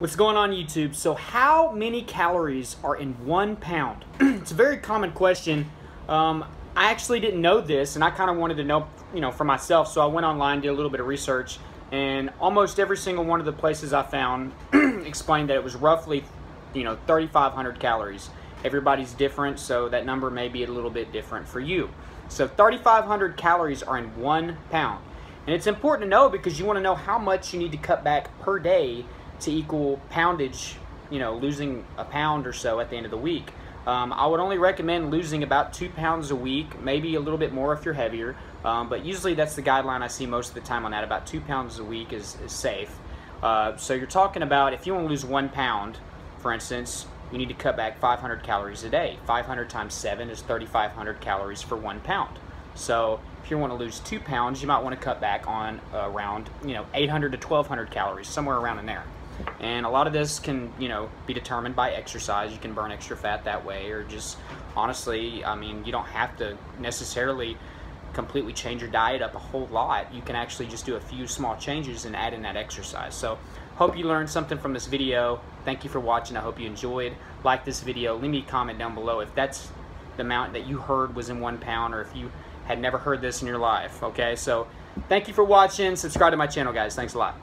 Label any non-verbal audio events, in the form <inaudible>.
What's going on YouTube? So how many calories are in one pound? <clears throat> it's a very common question. Um, I actually didn't know this and I kind of wanted to know, you know, for myself. So I went online, did a little bit of research and almost every single one of the places I found <clears throat> explained that it was roughly, you know, 3,500 calories. Everybody's different, so that number may be a little bit different for you. So 3,500 calories are in one pound. And it's important to know because you want to know how much you need to cut back per day to equal poundage, you know, losing a pound or so at the end of the week. Um, I would only recommend losing about two pounds a week, maybe a little bit more if you're heavier, um, but usually that's the guideline I see most of the time on that. About two pounds a week is, is safe. Uh, so you're talking about if you want to lose one pound, for instance, you need to cut back 500 calories a day. 500 times 7 is 3,500 calories for one pound. So if you want to lose two pounds, you might want to cut back on around you know 800 to 1,200 calories, somewhere around in there. And a lot of this can, you know, be determined by exercise. You can burn extra fat that way, or just honestly, I mean, you don't have to necessarily completely change your diet up a whole lot. You can actually just do a few small changes and add in that exercise. So, hope you learned something from this video. Thank you for watching. I hope you enjoyed. Like this video. Leave me a comment down below if that's the amount that you heard was in one pound, or if you had never heard this in your life. Okay, so thank you for watching. Subscribe to my channel, guys. Thanks a lot.